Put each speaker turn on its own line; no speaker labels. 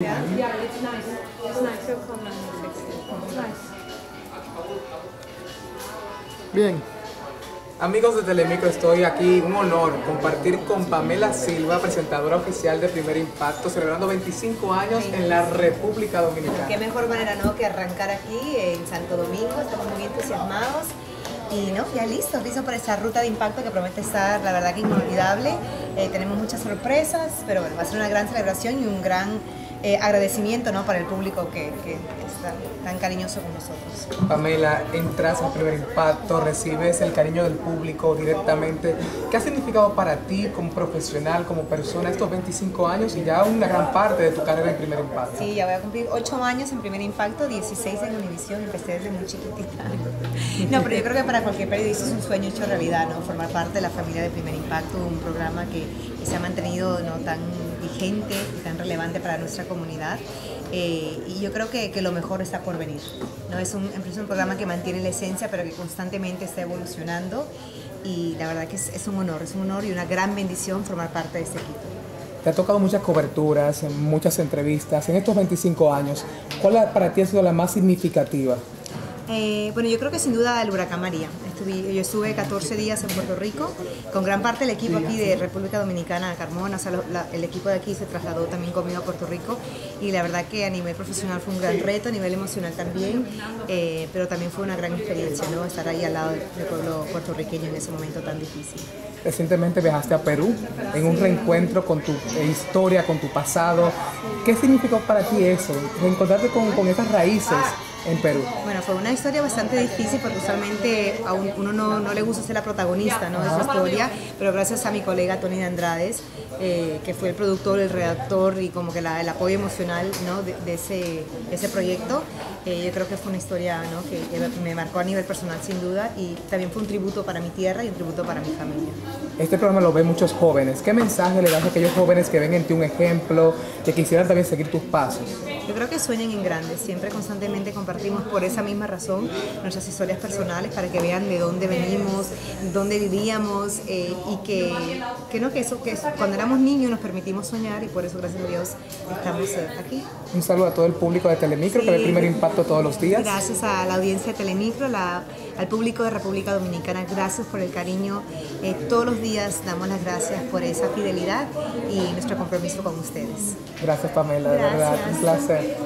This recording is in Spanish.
Yeah, it's nice. It's nice. He'll come and fix it. It's nice.
Bien. Amigos de Telemicro, estoy aquí, un honor compartir con Pamela Silva, presentadora oficial de Primer Impacto, celebrando 25 años en la República Dominicana.
Qué mejor manera, ¿no?, que arrancar aquí en Santo Domingo, estamos muy entusiasmados y, ¿no?, ya listos, listos para esa ruta de impacto que promete estar, la verdad que inolvidable. Eh, tenemos muchas sorpresas, pero bueno, va a ser una gran celebración y un gran eh, agradecimiento ¿no? para el público que, que está tan cariñoso con nosotros.
Pamela, entras en primer impacto, recibes el cariño del público directamente. ¿Qué ha significado para ti como profesional, como persona, estos 25 años y ya una gran parte de tu carrera en primer impacto?
Sí, ya voy a cumplir 8 años en primer impacto, 16 en Univisión, empecé desde muy chiquitita. No, pero yo creo que para cualquier periodista es un sueño hecho realidad, ¿no? Formar parte de la familia de primer impacto, un programa que se ha mantenido ¿no? tan vigente y tan relevante para nuestra comunidad. Eh, y yo creo que, que, lo mejor está por venir. ¿no? Es, un, es un programa que mantiene la esencia, pero que constantemente está evolucionando. Y la verdad que es, es un honor, es un honor y una gran bendición formar parte de este equipo.
Te ha tocado muchas coberturas, muchas entrevistas. En estos 25 años, ¿cuál para ti ha sido la más significativa?
Eh, bueno, yo creo que sin duda el huracán María. Yo estuve 14 días en Puerto Rico con gran parte del equipo aquí de República Dominicana, Carmona, o sea, el equipo de aquí se trasladó también conmigo a Puerto Rico y la verdad que a nivel profesional fue un gran reto, a nivel emocional también, eh, pero también fue una gran experiencia. Estar ahí al lado del pueblo puertorriqueño en ese momento tan difícil.
Recientemente viajaste a Perú en un reencuentro con tu historia, con tu pasado. ¿Qué significó para ti eso? Reencontrarte con, con esas raíces en Perú?
Bueno, fue una historia bastante difícil porque usualmente a uno no, no le gusta ser la protagonista ¿no? de su historia, pero gracias a mi colega Tony de Andrades, eh, que fue el productor, el redactor y como que la, el apoyo emocional ¿no? de, de, ese, de ese proyecto, eh, yo creo que fue una historia ¿no? que, que me marcó a nivel personal sin duda y también fue un tributo para mi tierra y un tributo para mi familia.
Este programa lo ven muchos jóvenes. ¿Qué mensaje le das a aquellos jóvenes que ven en ti un ejemplo, que quisieran también seguir tus pasos?
Yo creo que sueñen en grande. Siempre constantemente compartimos por esa misma razón nuestras historias personales para que vean de dónde venimos, dónde vivíamos eh, y que, que, no, que eso, que eso, cuando éramos niños nos permitimos soñar y por eso, gracias a Dios, estamos aquí.
Un saludo a todo el público de Telemicro sí. que ve el primer impacto todos los días.
Gracias a la audiencia de Telemicro, la, al público de República Dominicana, gracias por el cariño. Eh, todos los días damos las gracias por esa fidelidad y nuestro compromiso con ustedes.
Gracias Pamela,
gracias.
de verdad, un placer.